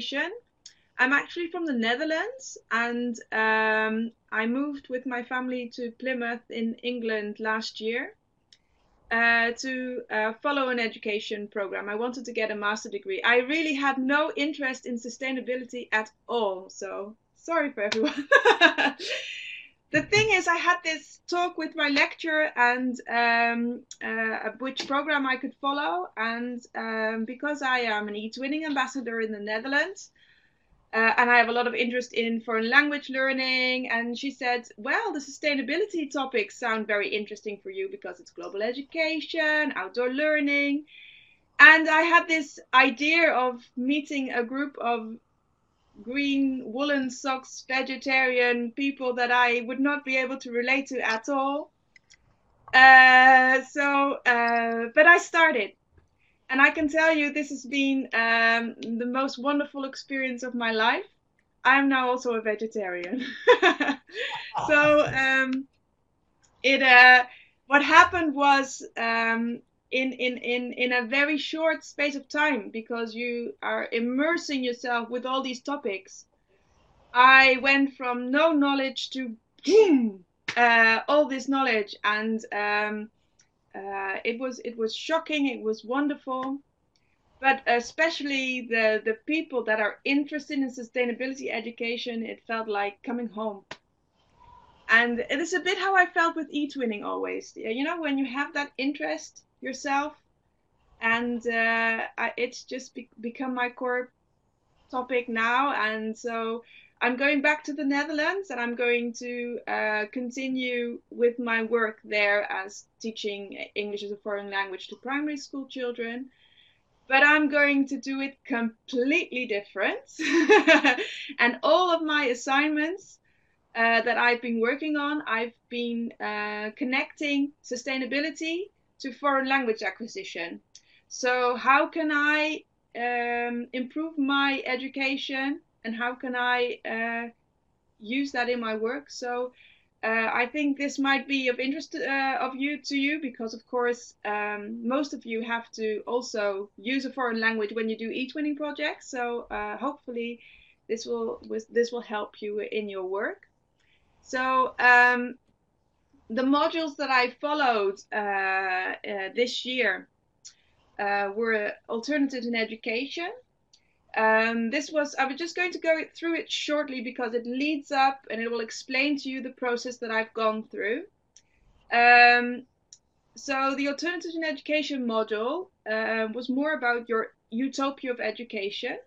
education. I'm actually from the Netherlands, and um, I moved with my family to Plymouth in England last year uh, to uh, follow an education program. I wanted to get a master degree. I really had no interest in sustainability at all, so sorry for everyone. the thing is, I had this talk with my lecturer and um, uh, which program I could follow, and um, because I am an eTwinning ambassador in the Netherlands. Uh, and I have a lot of interest in foreign language learning. And she said, Well, the sustainability topics sound very interesting for you because it's global education, outdoor learning. And I had this idea of meeting a group of green woolen socks vegetarian people that I would not be able to relate to at all. Uh, so, uh, but I started and I can tell you this has been um, the most wonderful experience of my life. I'm now also a vegetarian. so um, it uh, what happened was um, in, in, in, in a very short space of time because you are immersing yourself with all these topics. I went from no knowledge to boom, uh, all this knowledge and um, uh, it was it was shocking. It was wonderful, but especially the the people that are interested in sustainability education, it felt like coming home. And it is a bit how I felt with e-twinning always. You know, when you have that interest yourself, and uh, I, it's just be become my core topic now. And so I'm going back to the Netherlands and I'm going to uh, continue with my work there as teaching English as a foreign language to primary school children. But I'm going to do it completely different. and all of my assignments uh, that I've been working on, I've been uh, connecting sustainability to foreign language acquisition. So, how can I um, improve my education? and how can I uh, use that in my work? So uh, I think this might be of interest uh, of you to you because, of course, um, most of you have to also use a foreign language when you do e-twinning projects. So uh, hopefully, this will this will help you in your work. So um, the modules that I followed uh, uh, this year were alternatives in education, um, this was, I was just going to go through it shortly because it leads up and it will explain to you the process that I've gone through. Um, so the Alternatives in Education module uh, was more about your utopia of education.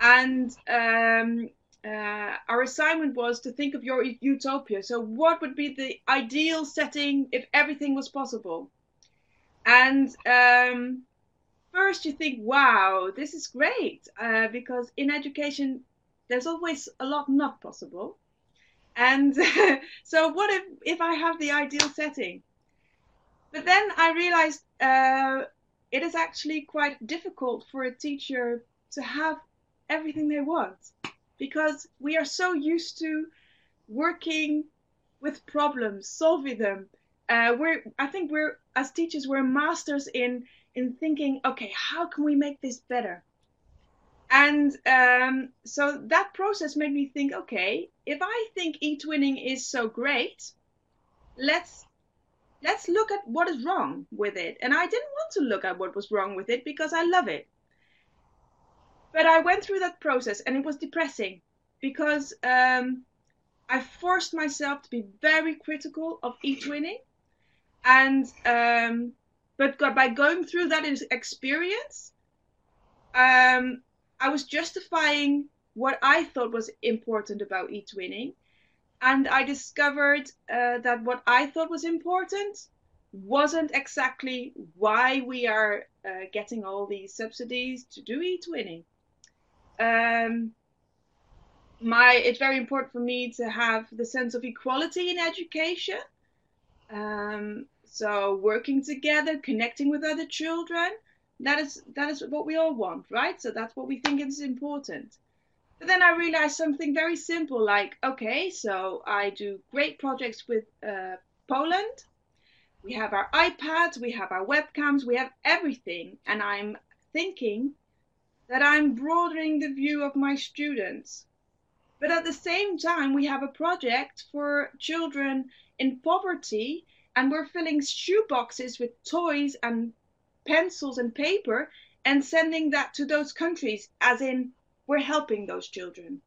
And um, uh, our assignment was to think of your utopia. So what would be the ideal setting if everything was possible? And um, first you think, wow, this is great, uh, because in education there's always a lot not possible. And so, what if if I have the ideal setting? But then I realized uh, it is actually quite difficult for a teacher to have everything they want because we are so used to working with problems, solving them. Uh, we're, I think we're as teachers we're masters in in thinking, okay, how can we make this better? And um, so that process made me think, okay, if I think e-twinning is so great, let's let's look at what is wrong with it. And I didn't want to look at what was wrong with it because I love it. But I went through that process and it was depressing because um, I forced myself to be very critical of eTwinning. And um, but by going through that experience, um, I was justifying what I thought was important about eTwinning. And I discovered uh, that what I thought was important wasn't exactly why we are uh, getting all these subsidies to do eTwinning. Um, my, it's very important for me to have the sense of equality in education. Um, so working together, connecting with other children, that is that is what we all want, right? So that's what we think is important. But then I realized something very simple, like okay, so I do great projects with uh, Poland. We have our iPads, we have our webcams, we have everything, and I'm thinking, that I'm broadening the view of my students. But at the same time, we have a project for children in poverty, and we're filling shoe boxes with toys and pencils and paper and sending that to those countries, as in we're helping those children.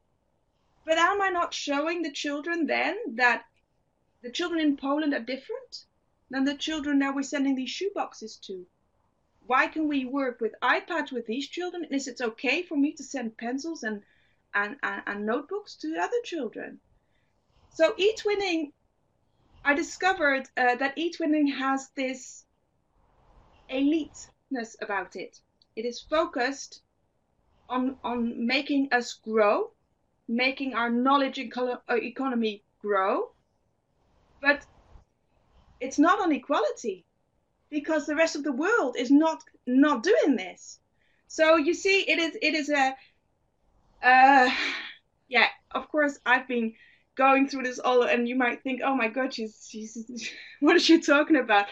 But am I not showing the children then that the children in Poland are different than the children that we're sending these shoe boxes to? Why can we work with iPads with these children? And is it okay for me to send pencils and, and, and, and notebooks to other children? So eTwinning, I discovered uh, that eTwinning has this eliteness about it. It is focused on, on making us grow, making our knowledge eco- uh, economy grow, but it's not on equality because the rest of the world is not not doing this. So you see, it is it is a uh, yeah. Of course, I've been going through this all, and you might think, oh my god, she's she's what is she talking about?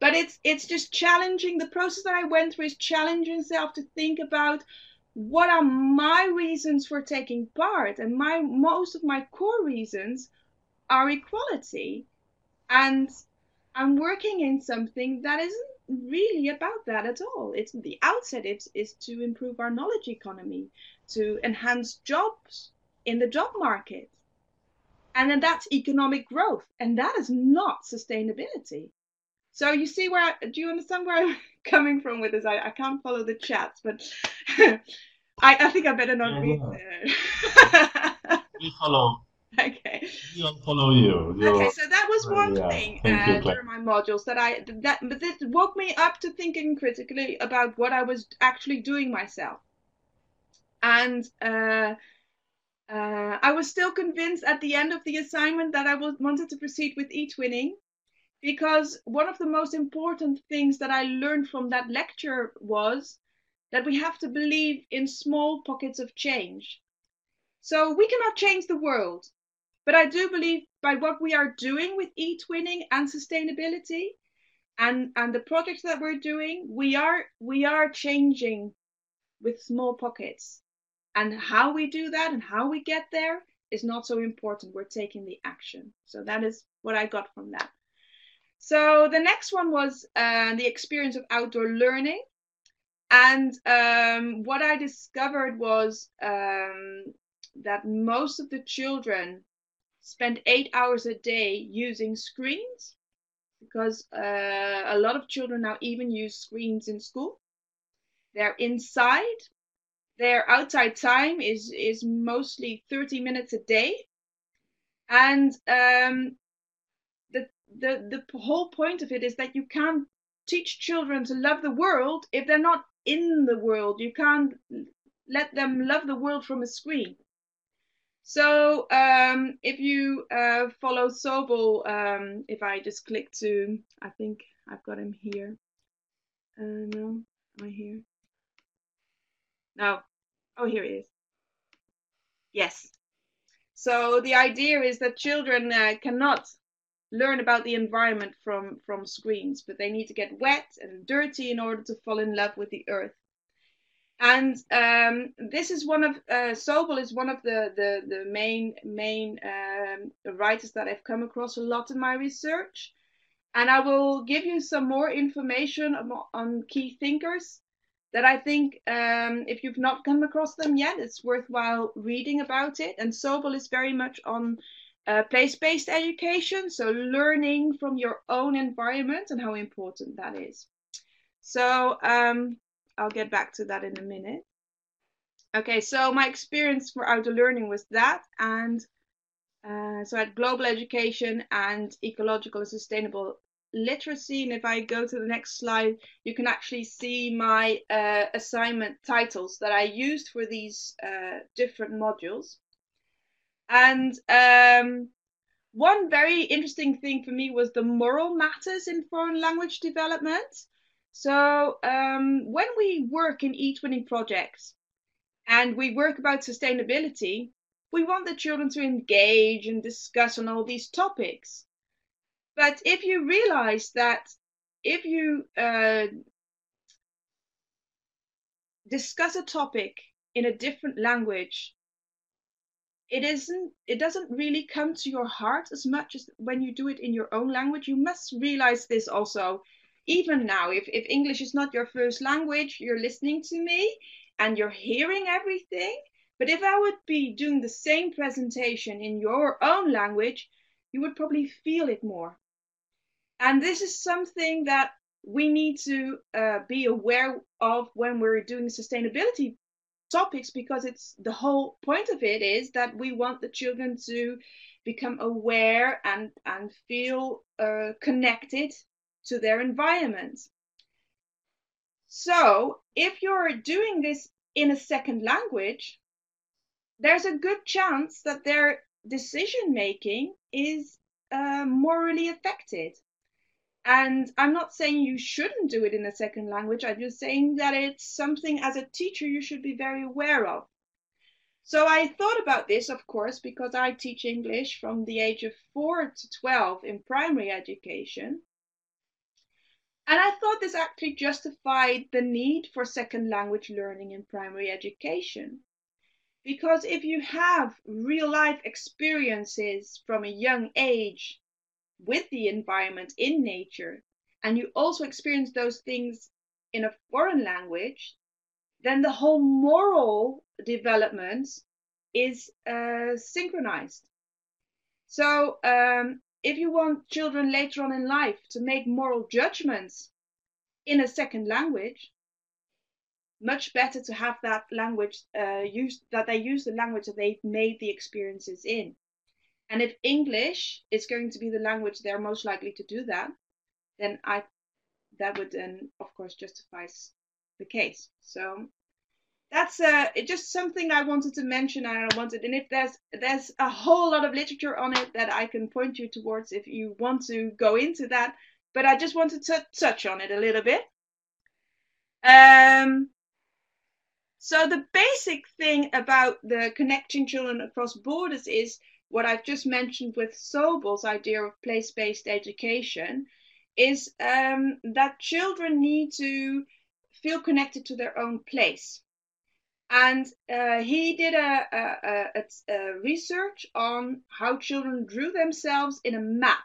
But it's it's just challenging. The process that I went through is challenging yourself to think about what are my reasons for taking part, and my most of my core reasons are equality and I'm working in something that isn't really about that at all. It's the outset is, is to improve our knowledge economy, to enhance jobs in the job market. And then that's economic growth. And that is not sustainability. So you see where I, do you understand where I'm coming from with this? I, I can't follow the chat, but I, I think I better not read there. we follow okay. We'll follow you. You're, okay, so that was one yeah. thing uh, during my modules that I that but this woke me up to thinking critically about what I was actually doing myself, and uh, uh, I was still convinced at the end of the assignment that I was, wanted to proceed with eTwinning, because one of the most important things that I learned from that lecture was that we have to believe in small pockets of change. So we cannot change the world, but I do believe by what we are doing with e-twinning and sustainability and, and the projects that we're doing, we are we are changing with small pockets. And how we do that and how we get there is not so important. We're taking the action. So that is what I got from that. So the next one was uh, the experience of outdoor learning. And um, what I discovered was um, that most of the children spend eight hours a day using screens because uh, a lot of children now even use screens in school. They're inside. Their outside time is is mostly 30 minutes a day, and um, the the the whole point of it is that you can't teach children to love the world if they're not in the world. You can't let them love the world from a screen. So um, if you uh, follow Sobel, um, if I just click to, I think I've got him here. Uh, no, am I here? No. Oh, here he is. Yes. So the idea is that children uh, cannot learn about the environment from from screens, but they need to get wet and dirty in order to fall in love with the earth and um, this is one of uh, Sobel is one of the the, the main main um, writers that I've come across a lot in my research, and I will give you some more information on, on key thinkers that I think um, if you've not come across them yet, it's worthwhile reading about it. And Sobel is very much on uh, place-based education, so learning from your own environment and how important that is. So um, I'll get back to that in a minute. Okay, so my experience for outdoor learning was that, and uh, so I had global education and ecological and sustainable literacy. And if I go to the next slide, you can actually see my uh, assignment titles that I used for these uh, different modules. And um, one very interesting thing for me was the moral matters in foreign language development. So um, when we work in eTwinning projects and we work about sustainability, we want the children to engage and discuss on all these topics. But if you realize that if you uh, discuss a topic in a different language, it isn't it doesn't really come to your heart as much as when you do it in your own language. You must realize this also. Even now, if, if English is not your first language, you're listening to me and you're hearing everything. But if I would be doing the same presentation in your own language, you would probably feel it more. And this is something that we need to uh, be aware of when we're doing sustainability topics because it's the whole point of it is that we want the children to become aware and and feel uh, connected to their environment so if you're doing this in a second language there's a good chance that their decision making is uh, morally affected and I'm not saying you shouldn't do it in a second language. I'm just saying that it's something as a teacher you should be very aware of. So I thought about this, of course, because I teach English from the age of 4 to 12 in primary education. And I thought this actually justified the need for second language learning in primary education. Because if you have real life experiences from a young age with the environment in nature and you also experience those things in a foreign language, then the whole moral development is uh, synchronized. So, um, if you want children later on in life to make moral judgments in a second language, much better to have that language uh, used that they use the language that they've made the experiences in. And if English is going to be the language they're most likely to do that, then I that would then of course justifies the case. So that's uh, just something I wanted to mention and I wanted and if there's there's a whole lot of literature on it that I can point you towards if you want to go into that, but I just wanted to touch on it a little bit. Um, so the basic thing about the connecting children across borders is what I've just mentioned with Sobel's idea of place-based education is um, that children need to feel connected to their own place. And uh, he did a, a, a, a, research on how children drew themselves in a map.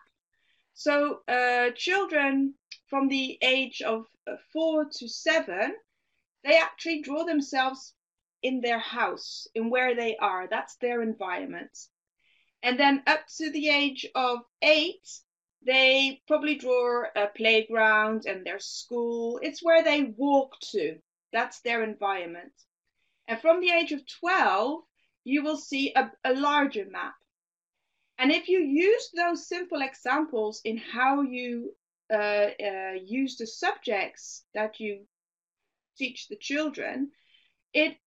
So uh, children from the age of uh, four to seven, they actually draw themselves in their house, in where they are. That's their environment. And then up to the age of eight, they probably draw a playground and their school. It's where they walk to. That's their environment. And from the age of 12, you will see a, a larger map. And if you use those simple examples in how you uh, uh, use the subjects that you teach the children, it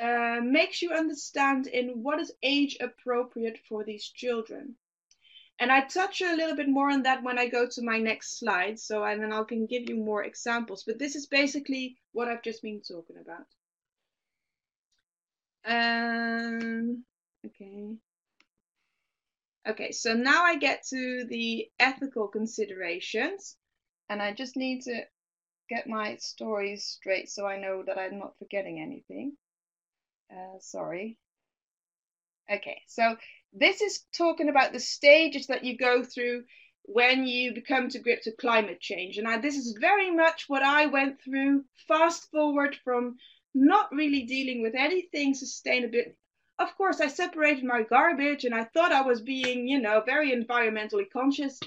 uh, makes you understand in what is age appropriate for these children. And I touch a little bit more on that when I go to my next slide. So, and then I can give you more examples. But this is basically what I've just been talking about. Um, okay. Okay, so now I get to the ethical considerations. And I just need to get my stories straight so I know that I'm not forgetting anything. Uh, sorry. Okay, so this is talking about the stages that you go through when you become to grips with climate change. And I, this is very much what I went through. Fast forward from not really dealing with anything sustainable. Of course, I separated my garbage and I thought I was being, you know, very environmentally conscious.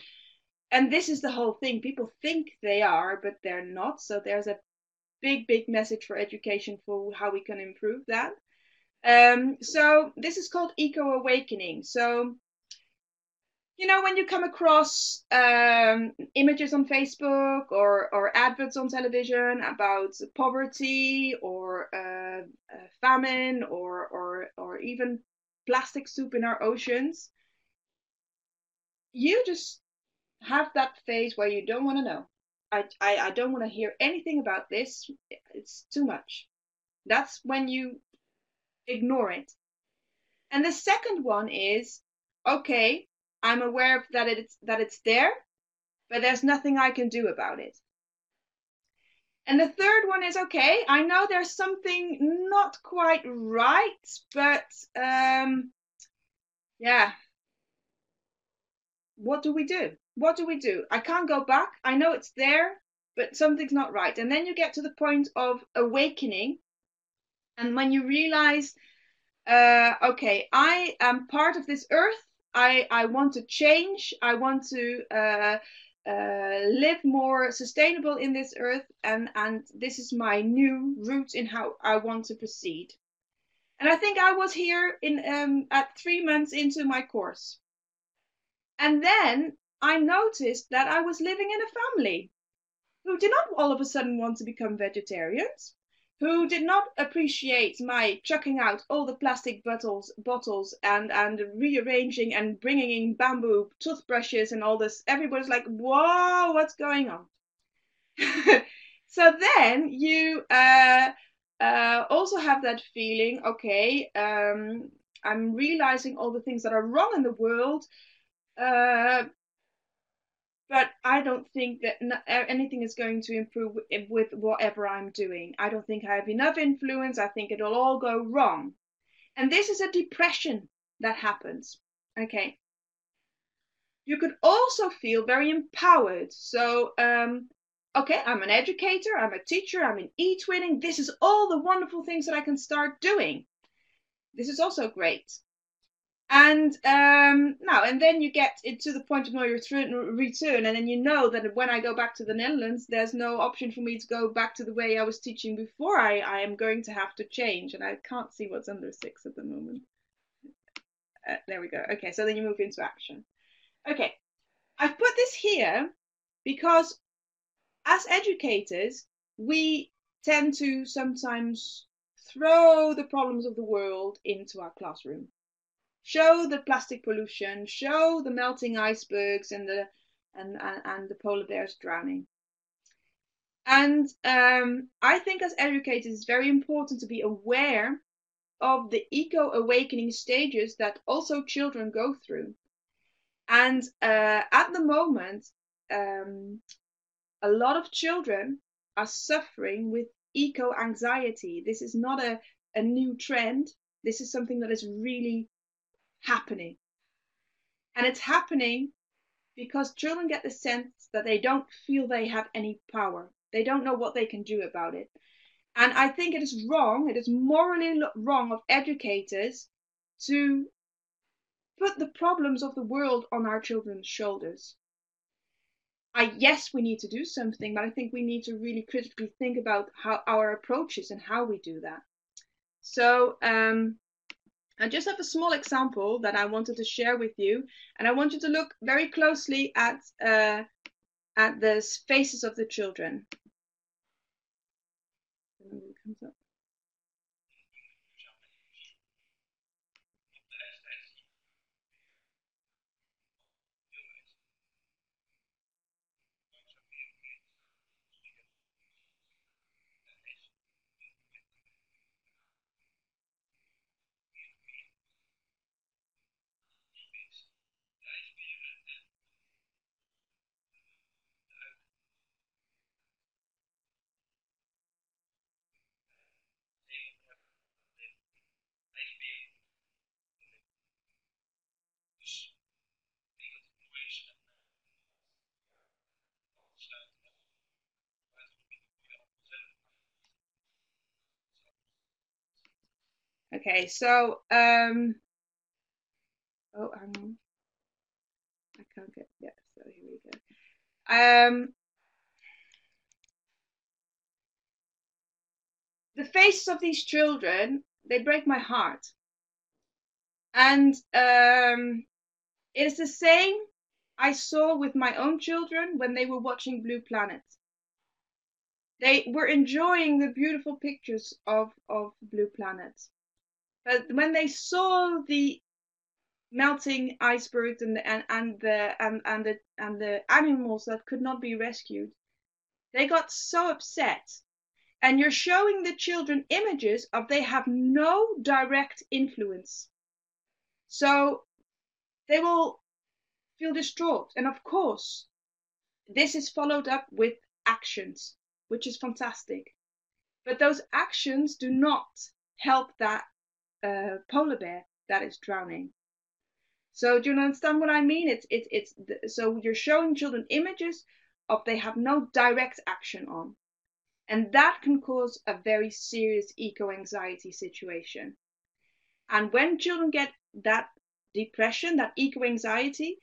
And this is the whole thing. People think they are, but they're not. So there's a big, big message for education for how we can improve that. Um, so this is called eco awakening. So you know when you come across um, images on facebook or, or adverts on television about poverty or uh, uh, famine or, or, or even plastic soup in our oceans you just have that phase where you don't want to know. I, I, I don't want to hear anything about this. It's too much. That's when you ignore it. And the second one is, okay, I'm aware that it's that it's there, but there's nothing I can do about it. And the third one is okay, I know there's something not quite right, but um, yeah. What do we do? What do we do? I can't go back. I know it's there, but something's not right. And then you get to the point of awakening. And when you realize, uh, okay, I am part of this earth. I, I want to change. I want to uh, uh, live more sustainable in this earth, and and this is my new route in how I want to proceed. And I think I was here in um, at three months into my course, and then I noticed that I was living in a family who did not all of a sudden want to become vegetarians, who did not appreciate my chucking out all the plastic bottles bottles and and rearranging and bringing in bamboo toothbrushes and all this. Everybody's like whoa what's going on? So then you uh, uh, also have that feeling okay um, i'm realizing all the things that are wrong in the world uh, but I don't think that anything is going to improve with whatever I'm doing. I don't think I have enough influence. I think it'll all go wrong. And this is a depression that happens. Okay. You could also feel very empowered. So, um, okay, I'm an educator, I'm a teacher, I'm in e twinning. This is all the wonderful things that I can start doing. This is also great. And um, now and then you get it to the point of no return, return, and then you know that when I go back to the Netherlands, there's no option for me to go back to the way I was teaching before. I, I am going to have to change, and I can't see what's under six at the moment. Uh, there we go. Okay, so then you move into action. Okay, I've put this here because as educators, we tend to sometimes throw the problems of the world into our classroom show the plastic pollution, show the melting icebergs and the and and, and the polar bears drowning. And um, I think as educators, it's very important to be aware of the eco awakening stages that also children go through. And uh, at the moment, um, a lot of children are suffering with eco anxiety. This is not a, a new trend. This is something that is really happening. And it's happening because children get the sense that they don't feel they have any power. They don't know what they can do about it. And I think it is wrong, it is morally wrong of educators to put the problems of the world on our children's shoulders. I, yes, we need to do something, but I think we need to really critically think about how our approaches and how we do that. So, um, I just have a small example that I wanted to share with you, and I want you to look very closely at uh, at the faces of the children. Okay, so um oh hang on. I can't get yeah, so here we go. Um the faces of these children, they break my heart. And um it is the same I saw with my own children when they were watching Blue Planet. They were enjoying the beautiful pictures of, of Blue Planet. But when they saw the melting icebergs and the and, and the and, and the and the animals that could not be rescued, they got so upset. And you're showing the children images of they have no direct influence. So they will feel distraught. And of course, this is followed up with actions. which is fantastic. But those actions do not help that uh, polar bear that is drowning. So do you understand what I mean? It's it's it's so you're showing children images of they have no direct action on, and that can cause a very serious eco anxiety situation. And when children get that depression, that eco anxiety,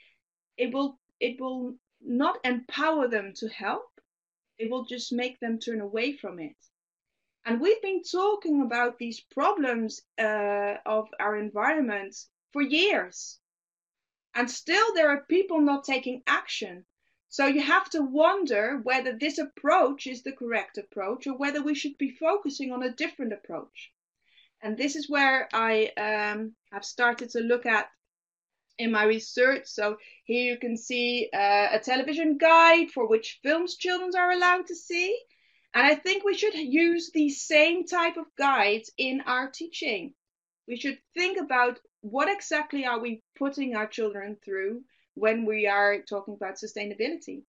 it will it will not empower them to help. It will just make them turn away from it. And we've been talking about these problems uh, of our environment for years. And still, there are people not taking action. So you have to wonder whether this approach is the correct approach or whether we should be focusing on a different approach. And this is where I um, have started to look at in my research. So here you can see uh, a television guide for which films children are allowed to see. And I think we should use the same type of guides in our teaching. We should think about what exactly are we putting our children through when we are talking about sustainability.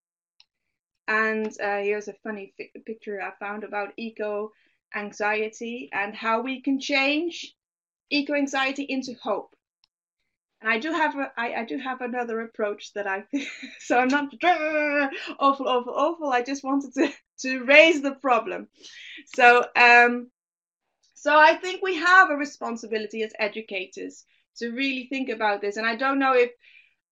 And uh, here's a funny picture I found about eco anxiety and how we can change eco anxiety into hope. And I do have a, I, I do have another approach that I so I'm not awful awful awful. I just wanted to to raise the problem. So um, so I think we have a responsibility as educators to really think about this. And I don't know if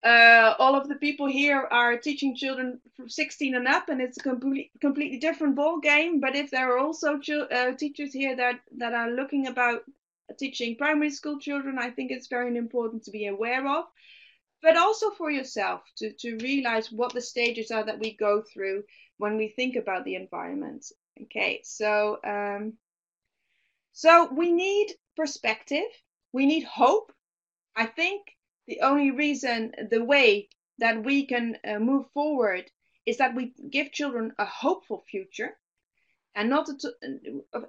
uh, all of the people here are teaching children from 16 and up, and it's a completely completely different ball game. But if there are also uh, teachers here that that are looking about teaching primary school children, I think it's very important to be aware of. But also for yourself to, to realize what the stages are that we go through when we think about the environment. Okay, so um, so we need perspective, we need hope. I think the only reason, the way that we can uh, move forward is that we give children a hopeful future. And not to,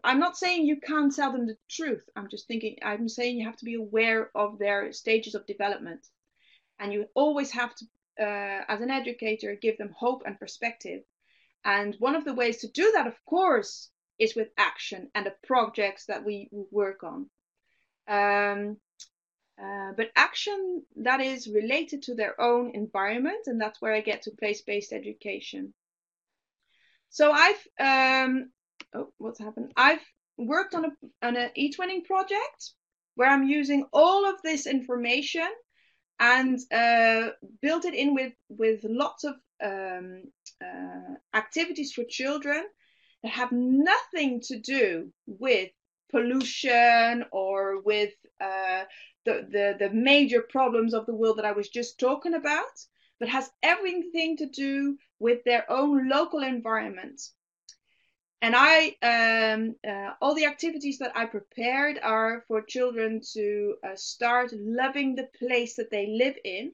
i'm not saying you can't tell them the truth. I'm just thinking i'm saying you have to be aware of their stages of development. And you always have to uh, as an educator give them hope and perspective and one of the ways to do that of course is with action and the projects that we work on um, uh, but action that is related to their own environment and that's where i get to place-based education so I've um, oh, what's happened? I've worked on a on an e-twinning project where I'm using all of this information and uh, built it in with with lots of um, activities for children that have nothing to do with pollution or with uh, the, the the major problems of the world that I was just talking about but has everything to do with their own local environment. And I, um, uh, all the activities that I prepared are for children to uh, start loving the place that they live in.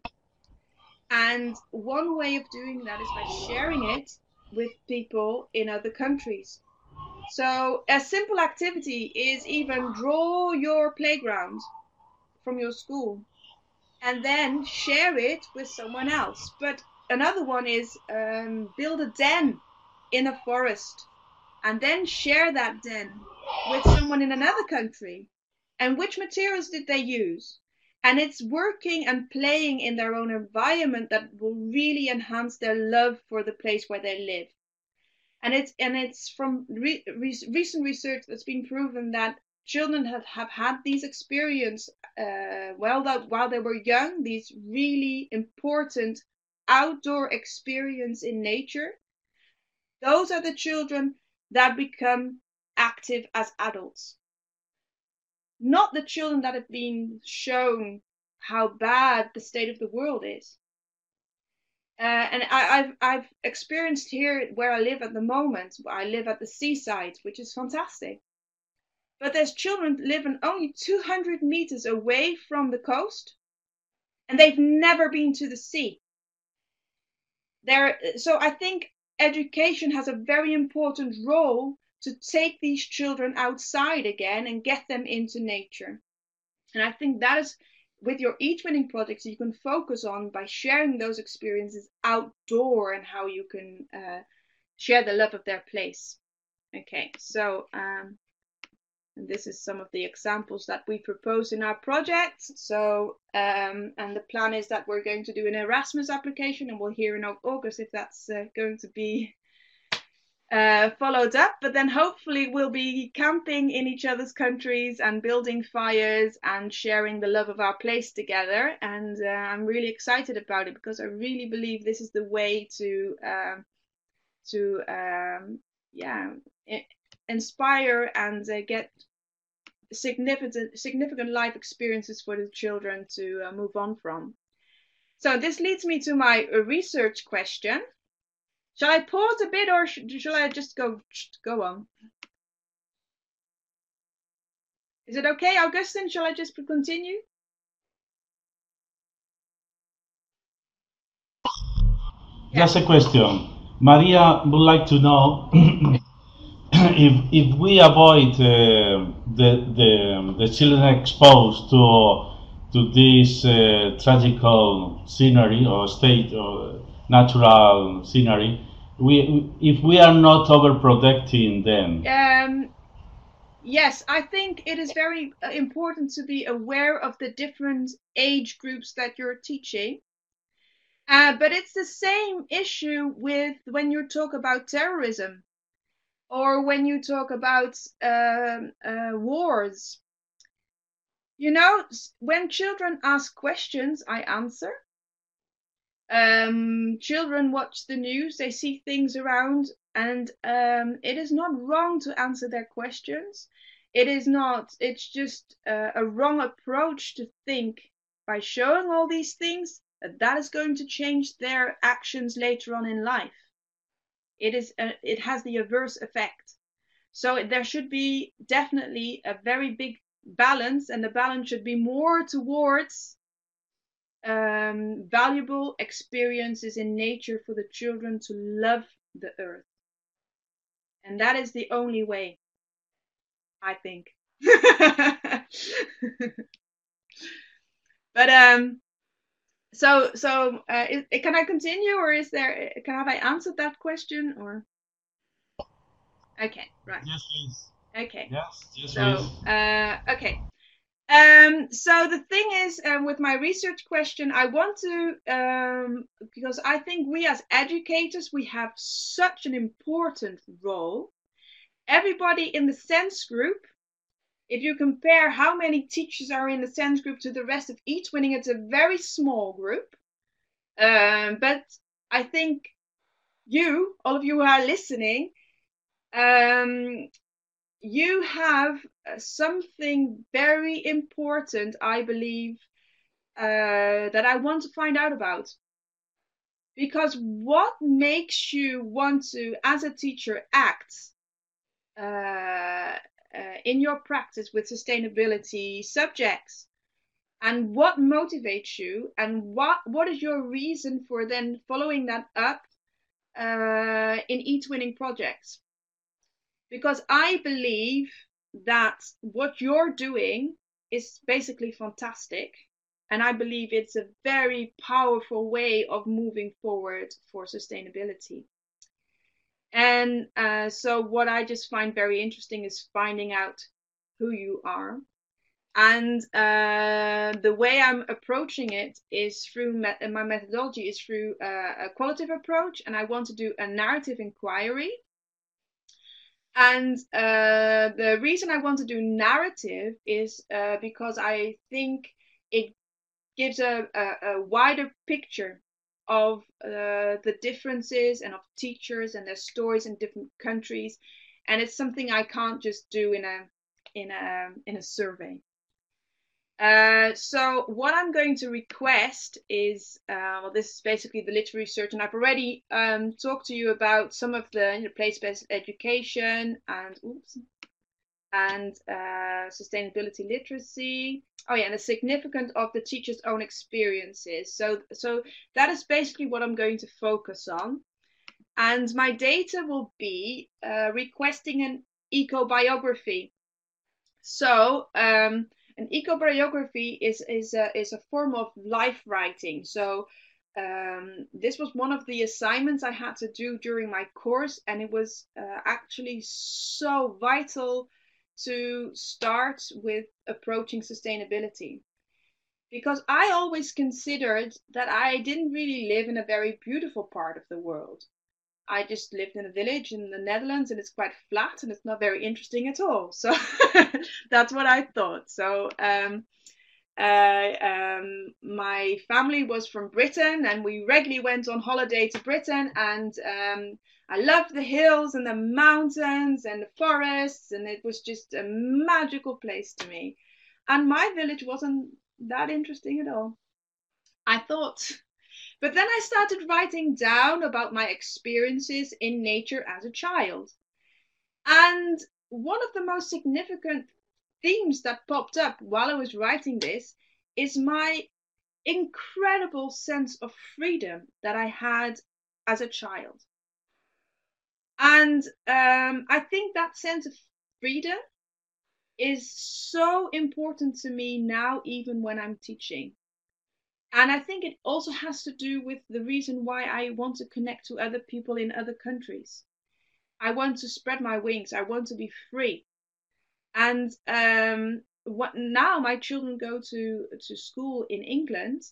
And one way of doing that is by sharing it with people in other countries. So a simple activity is even draw your playground from your school and then share it with someone else. But another one is um, build a den in a forest and then share that den with someone in another country. And which materials did they use? And it's working and playing in their own environment that will really enhance their love for the place where they live. And it's and it's from re, re, recent research that's been proven that children have, have had these experience uh, while that while they were young these really important outdoor experience in nature those are the children that become active as adults not the children that have been shown how bad the state of the world is uh, and I, have I've experienced here where I live at the moment. I live at the seaside, which is fantastic. But there's children living only 200 meters away from the coast, and they've never been to the sea. There, so I think education has a very important role to take these children outside again and get them into nature. And I think that is with your e-twinning projects you can focus on by sharing those experiences outdoor and how you can uh, share the love of their place. Okay, so um, and this is some of the examples that we propose in our project. So, um, and the plan is that we're going to do an Erasmus application, and we'll hear in August if that's uh, going to be uh, followed up. But then hopefully we'll be camping in each other's countries and building fires and sharing the love of our place together. And uh, I'm really excited about it because I really believe this is the way to um, to um, yeah inspire and uh, get significant significant life experiences for the children to uh, move on from. So this leads me to my uh, research question. Shall I pause a bit or sh shall I just go go on? Is it okay, Agustin? Shall I just continue? Just a question. Maria would like to know if if we avoid uh, the the the children exposed to to this uh, tragical scenery or state or natural scenery, we if we are not overprotecting them. Um, yes, I think it is very uh, important to be aware of the different age groups that you're teaching. Uh, but it's the same issue with when you talk about terrorism or when you talk about uh, uh, wars. You know, when children ask questions, I answer. Um, children watch the news, they see things around, and um, it is not wrong to answer their questions. It is not, it's just uh, a wrong approach to think by showing all these things that that is going to change their actions later on in life it is a, it has the adverse effect. So there should be definitely a very big balance, and the balance should be more towards um, valuable experiences in nature for the children to love the earth. And that is the only way, I think. but um, so so uh, is, can I continue or is there can have I answered that question or okay right yes please okay yes yes so please. uh, okay um, so the thing is um, with my research question I want to um, because I think we as educators we have such an important role everybody in the sense group if you compare how many teachers are in the sense group to the rest of eTwinning, it's a very small group. Um, but I think you, all of you who are listening, um, you have uh, something very important, I believe, uh, that I want to find out about. Because what makes you want to, as a teacher, act uh, uh, in your practice with sustainability subjects? And what motivates you? And what what is your reason for then following that up uh, in eTwinning projects because i believe that what you're doing is basically fantastic and i believe it's a very powerful way of moving forward for sustainability and uh, so, what I just find very interesting is finding out who you are. And uh, the way I'm approaching it is through me- my methodology is through uh, a qualitative approach, and I want to do a narrative inquiry. And uh, the reason I want to do narrative is uh, because I think it gives a, a, a wider picture of uh, the differences and of teachers and their stories in different countries. And it's something i can't just do in a in a in a survey uh, so what I'm going to request is, uh, well, this is basically the literary search, and I've already um, talked to you about some of the you know, place-based education and oops, and uh, sustainability literacy. Oh yeah, and the significance of the teacher's own experiences. So so that is basically what I'm going to focus on. And my data will be uh, requesting an eco-biography. So um, an eco-biography is is a, is a form of life writing. So um, this was one of the assignments I had to do during my course, and it was uh, actually so vital to start with approaching sustainability. Because I always considered that I didn't really live in a very beautiful part of the world. I just lived in a village in the Netherlands and it's quite flat and it's not very interesting at all. So that's what I thought. So um, uh, um, my family was from Britain and we regularly went on holiday to Britain and um, I loved the hills and the mountains and the forests and it was just a magical place to me. And my village wasn't that interesting at all. I thought but then I started writing down about my experiences in nature as a child. And one of the most significant themes that popped up while I was writing this is my incredible sense of freedom that I had as a child. And um, I think that sense of freedom is so important to me now, even when I'm teaching and I think it also has to do with the reason why I want to connect to other people in other countries. I want to spread my wings. I want to be free. And um, what now my children go to to school in England,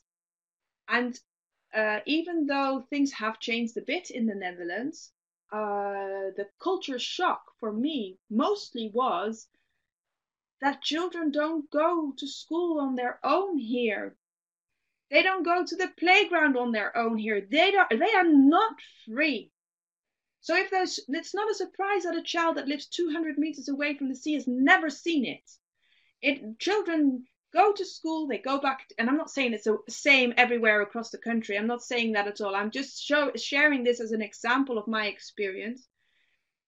and uh, even though things have changed a bit in the Netherlands, uh, the culture shock for me mostly was that children don't go to school on their own here they don't go to the playground on their own here. They don't, they are not free. So if there's, it's not a surprise that a child that lives 200 meters away from the sea has never seen it. It children go to school, they go back, and I'm not saying it's the same everywhere across the country. I'm not saying that at all. I'm just show, sharing this as an example of my experience.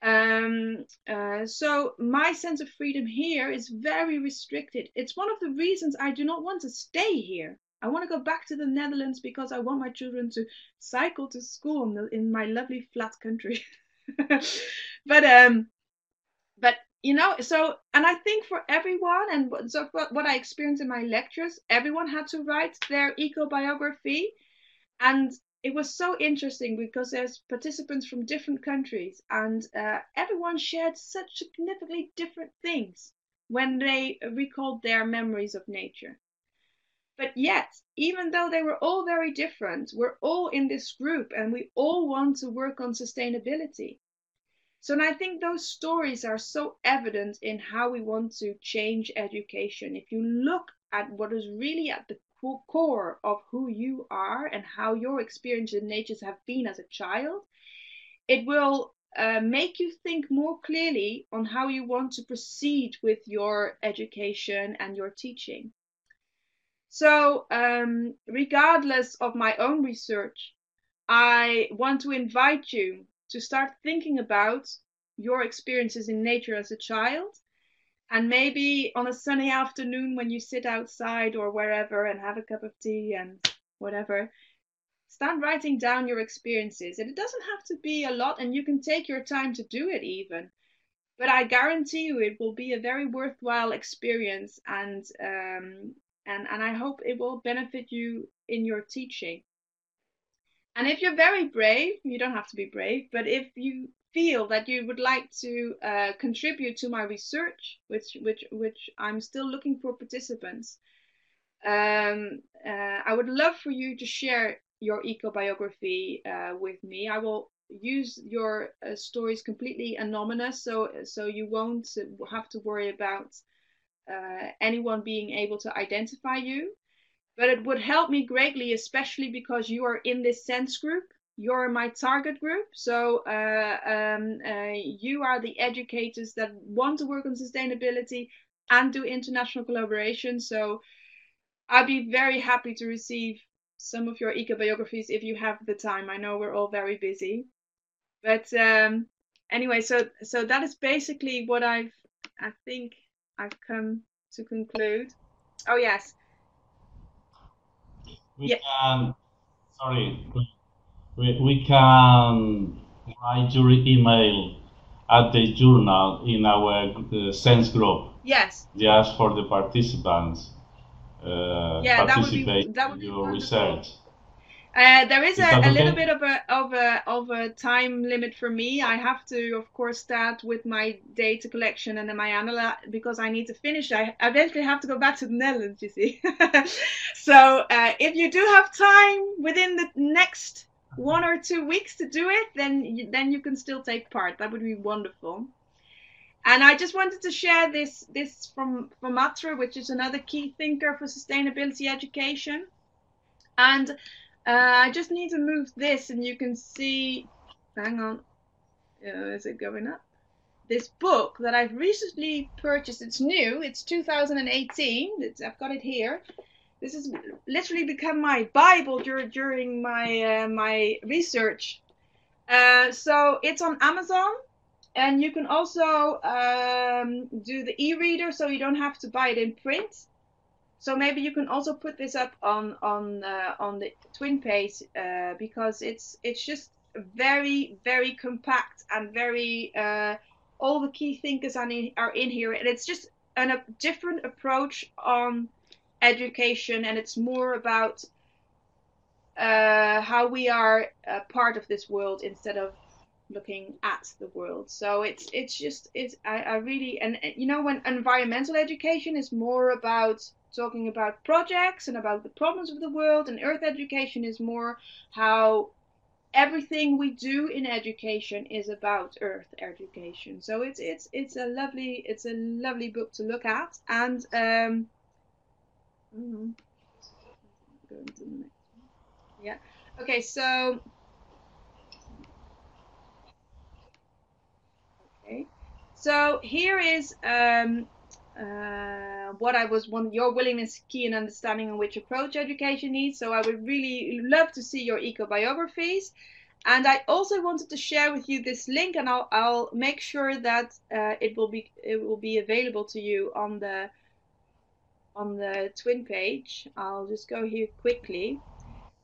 Um, uh, so my sense of freedom here is very restricted. It's one of the reasons I do not want to stay here. I want to go back to the Netherlands because I want my children to cycle to school in, the, in my lovely flat country. but um, but you know, so and I think for everyone, and so what I experienced in my lectures, everyone had to write their eco biography, and it was so interesting because there's participants from different countries, and uh, everyone shared such significantly different things when they recalled their memories of nature. But yet, even though they were all very different, we're all in this group and we all want to work on sustainability. So, and I think those stories are so evident in how we want to change education. If you look at what is really at the core of who you are and how your experiences in nature have been as a child, it will uh, make you think more clearly on how you want to proceed with your education and your teaching. So, um, regardless of my own research, I want to invite you to start thinking about your experiences in nature as a child. And maybe on a sunny afternoon when you sit outside or wherever and have a cup of tea and whatever, start writing down your experiences. And it doesn't have to be a lot, and you can take your time to do it even. But I guarantee you it will be a very worthwhile experience and um, and, and I hope it will benefit you in your teaching. And if you're very brave, you don't have to be brave, but if you feel that you would like to uh, contribute to my research, which which which I'm still looking for participants, um, uh, I would love for you to share your eco biography uh, with me. I will use your uh, stories completely anonymous, so so you won't have to worry about uh, anyone being able to identify you. But it would help me greatly, especially because you are in this sense group. You're my target group. So uh, um, uh, you are the educators that want to work on sustainability and do international collaboration. So I'd be very happy to receive some of your eco biographies if you have the time. I know we're all very busy. But um, anyway, so so that is basically what I've I think I've come to conclude. Oh yes. We yeah. can. Sorry. We, we can write your email at the journal in our uh, sense group. Yes. Just for the participants. Uh, yeah, participate that would be, that would in your research. Uh, there is, is a, okay? a, little bit of a of a of a time limit for me. I have to, of course, start with my data collection and then my analyze because I need to finish. I eventually have to go back to the Netherlands. You see, so uh, if you do have time within the next one or two weeks to do it, then you, then you can still take part. That would be wonderful. And I just wanted to share this this from from Matre, which is another key thinker for sustainability education. And uh, I just need to move this, and you can see. Hang on, uh, is it going up? This book that I've recently purchased. It's new. It's 2018. It's, I've got it here. This has literally become my Bible during during my uh, my research. Uh, so it's on Amazon and you can also um, do the e-reader so you don't have to buy it in print. So maybe you can also put this up on on uh, on the twin page uh, because it's it's just very very compact and very uh, all the key thinkers are in, are in here and it's just an, a different approach on education and it's more about uh, how we are a part of this world instead of looking at the world. So it's it's just it's I, I really and you know when environmental education is more about talking about projects and about the problems of the world and earth education is more how everything we do in education is about earth education. So it's it's it's a lovely it's a lovely book to look at and um yeah. Okay so Okay, so here is um, uh, what I was one your willingness, key, and understanding on which approach education needs. So I would really love to see your eco biographies. And I also wanted to share with you this link, and I'll, I'll make sure that uh, it will be it will be available to you on the on the twin page. I'll just go here quickly.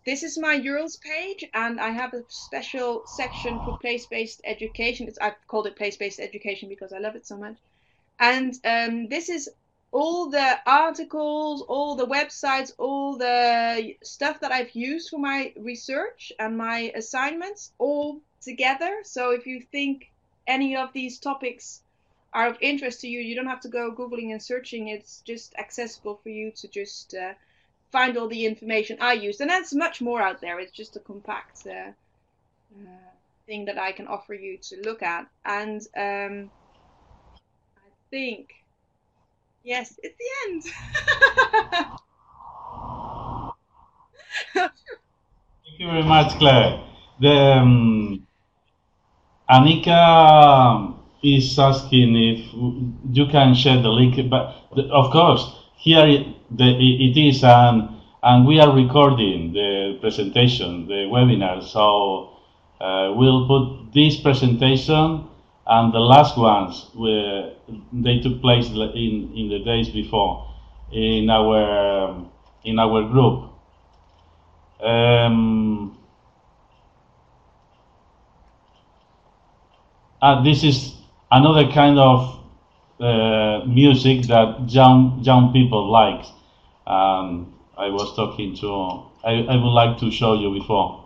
This is my URLs page, and I have a special section for place-based education. It's, I've called it place-based education because I love it so much. And um, this is all the articles, all the websites, all the stuff that I've used for my research and my assignments all together. So if you think any of these topics are of interest to you, you don't have to go Googling and searching. It's just accessible for you to just uh, find all the information I used. And there's much more out there. It's just a compact uh, uh, thing that I can offer you to look at. And um, think, yes, it's the end. Thank you very much, Claire. The, um, Annika is asking if you can share the link, but the, of course, here the, it is, and, and we are recording the presentation, the webinar. So uh, we'll put this presentation and the last ones where they took place in, in the days before in our in our group. Um, this is another kind of uh, music that young young people like. Um, I was talking to. I, I would like to show you before.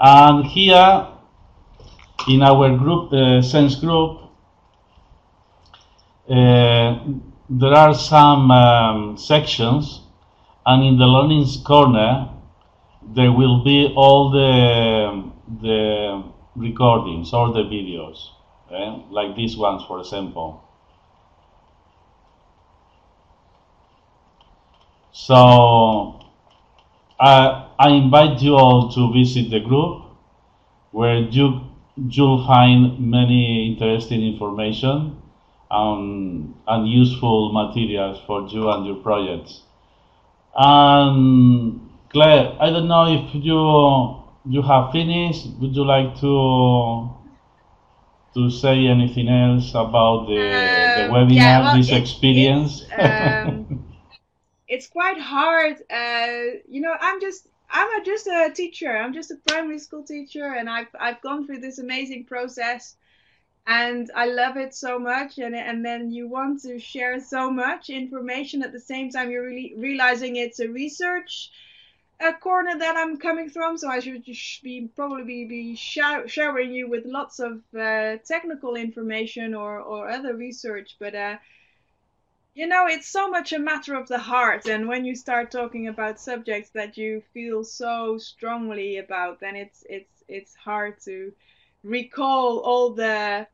And here, in our group, uh, sense group, uh, there are some um, sections, and in the learnings corner, there will be all the the recordings or the videos, okay? Eh, like these ones, for example. So I, I invite you all to visit the group where you, you'll find many interesting information um, and useful materials for you and your projects. And Claire, I don't know if you you have finished. Would you like to to say anything else about the, the webinar, yeah, well, this it, experience? Um, it's quite hard. Uh, you know, I'm just I'm a, just a teacher. I'm just a primary school teacher, and I've I've gone through this amazing process, and I love it so much. And and then you want to share so much information at the same time. You're really realizing it's a research a corner that I'm coming from, so I should be probably be, be showering you with lots of uh, technical information or, or other research. But uh, you know, it's so much a matter of the heart, and when you start talking about subjects that you feel so strongly about, then it's it's it's hard to recall all the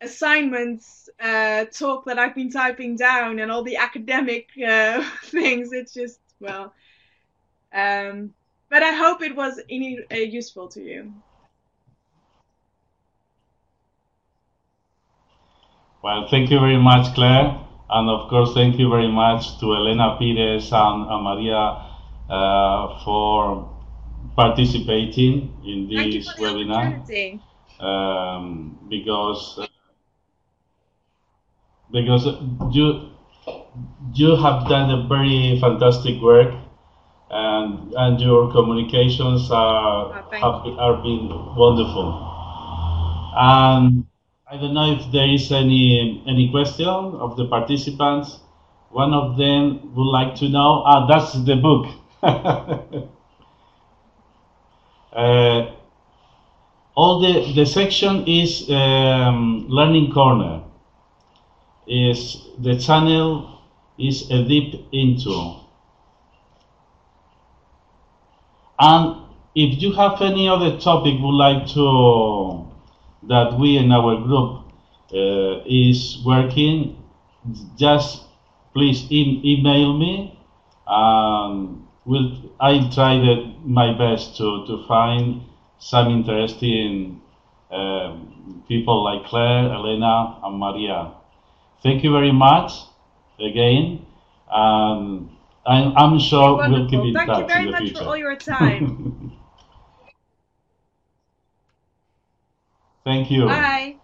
assignments uh, talk that I've been typing down and all the academic uh, things. It's just well, um, but I hope it was any, uh, useful to you. Well, thank you very much, Claire. And of course, thank you very much to Elena Pires and, and Maria uh, for participating in this webinar. Um, because because you you have done a very fantastic work and and your communications are oh, have, are been wonderful and I don't know if there is any any question of the participants. One of them would like to know. Ah, that's the book. uh, all the the section is um, learning corner. Is the channel is a deep into. And if you have any other topic would like to that we in our group uh, is working, just please e email me. Um, we'll, I'll try the, my best to, to find some interesting uh, people like Claire, Elena, and Maria. Thank you very much again. Um, I'm, I'm sure we'll keep in Thank touch you very in the much future. for all your time. Thank you. Bye.